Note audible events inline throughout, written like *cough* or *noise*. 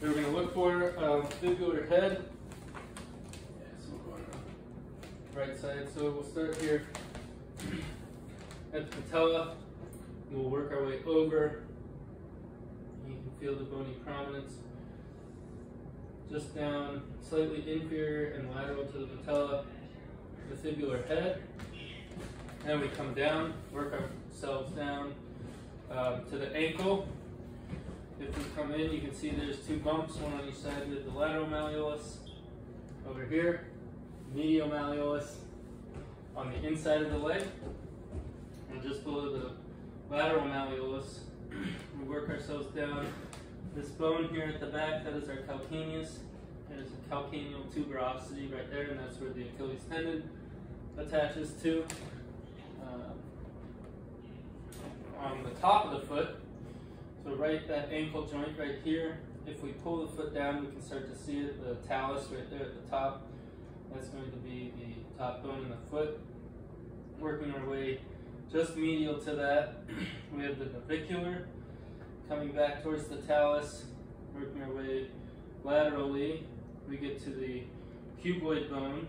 We're going to look for um, fibular head. right side. So we'll start here *clears throat* at the patella. And we'll work our way over. You can feel the bony prominence. Just down, slightly inferior and lateral to the patella, the fibular head. Then we come down, work ourselves down um, to the ankle. If we come in, you can see there's two bumps, one on each side of the lateral malleolus. Over here, medial malleolus on the inside of the leg. And just below the lateral malleolus, we work ourselves down. This bone here at the back, that is our calcaneus. There's a calcaneal tuberosity right there, and that's where the Achilles tendon attaches to. Uh, on the top of the foot, right that ankle joint right here, if we pull the foot down, we can start to see it, the talus right there at the top. That's going to be the top bone in the foot. Working our way just medial to that, *clears throat* we have the navicular coming back towards the talus, working our way laterally. We get to the cuboid bone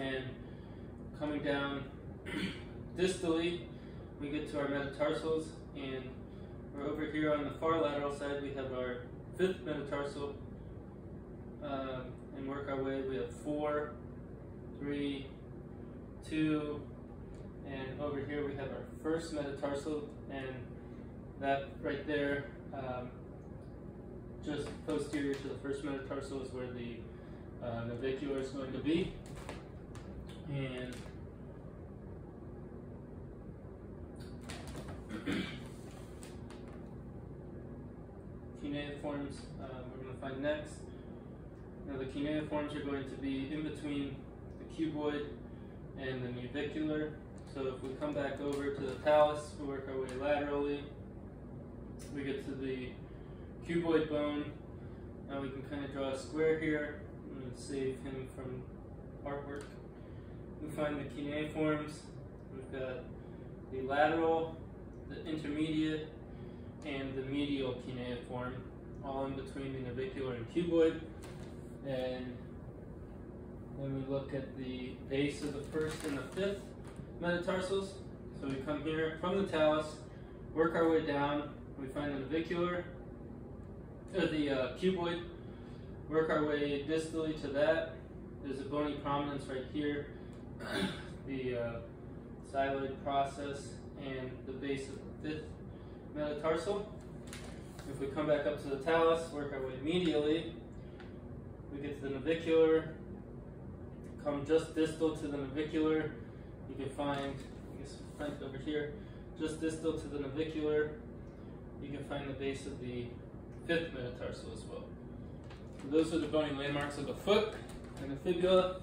and coming down *clears throat* distally, we get to our metatarsals and over here on the far lateral side, we have our fifth metatarsal um, and work our way. We have four, three, two, and over here we have our first metatarsal and that right there um, just posterior to the first metatarsal is where the uh, navicular is going to be and cuneiforms uh, we're going to find next. Now the cuneiforms are going to be in between the cuboid and the navicular. So if we come back over to the talus, we work our way laterally. We get to the cuboid bone. Now we can kind of draw a square here and save him from artwork. We find the cuneiforms. We've got the lateral, the intermediate, and the medial cuneiform, all in between the navicular and cuboid. And then we look at the base of the first and the fifth metatarsals. So we come here from the talus, work our way down, we find the navicular, the uh, cuboid, work our way distally to that. There's a bony prominence right here, *coughs* the uh, process, and the base of the fifth metatarsal. If we come back up to the talus, work our way medially, we get to the navicular, come just distal to the navicular, you can find, I guess front over here, just distal to the navicular, you can find the base of the fifth metatarsal as well. So those are the bony landmarks of the foot and the fibula.